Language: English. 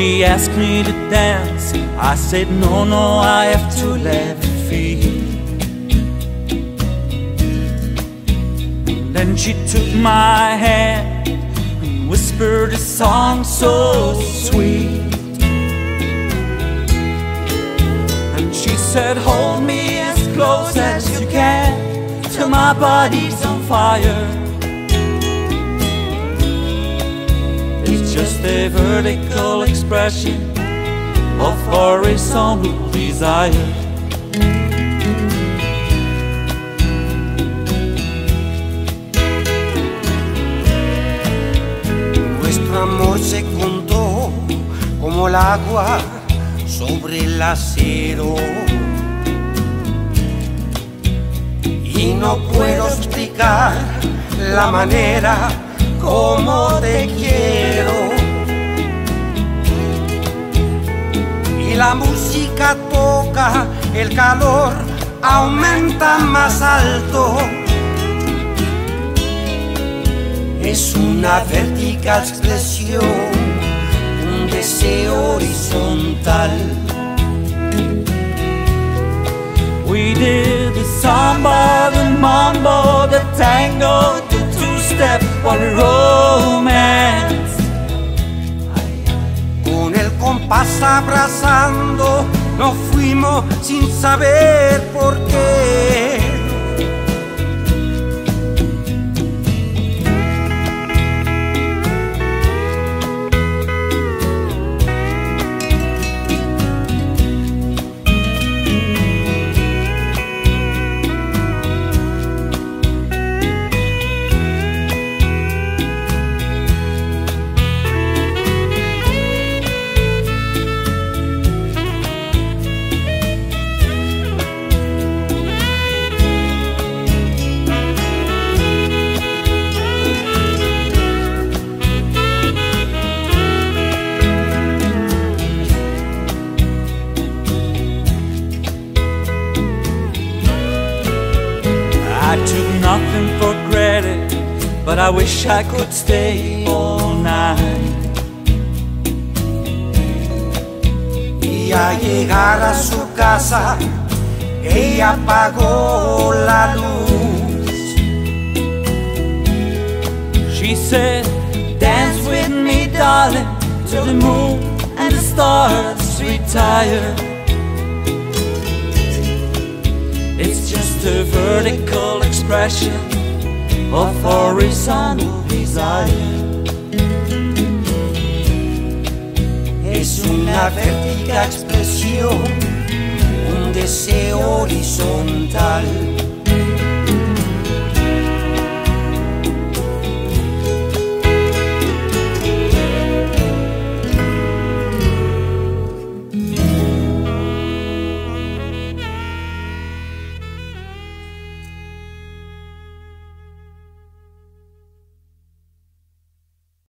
She asked me to dance. I said, No, no, I have to let it feel. Then she took my hand and whispered a song so sweet. And she said, Hold me as close as you can till my body's on fire. A vertical expression of horizontal desire. Nuestro amor se juntó como el agua sobre el acero. Y no puedo explicar la manera como te quiero. La música toca, el calor aumenta más alto. Es una vertical expresión, un deseo horizontal. Compás abrazando, nos fuimos sin saber por qué. Nothing for granted, but I wish I could stay all night. Y al llegar a su casa, ella apagó la luz. She said, Dance with me, darling, till the moon and the stars retire. It's just a vertical expression of horizontal desire. Es una vertical expresión, un deseo horizontal.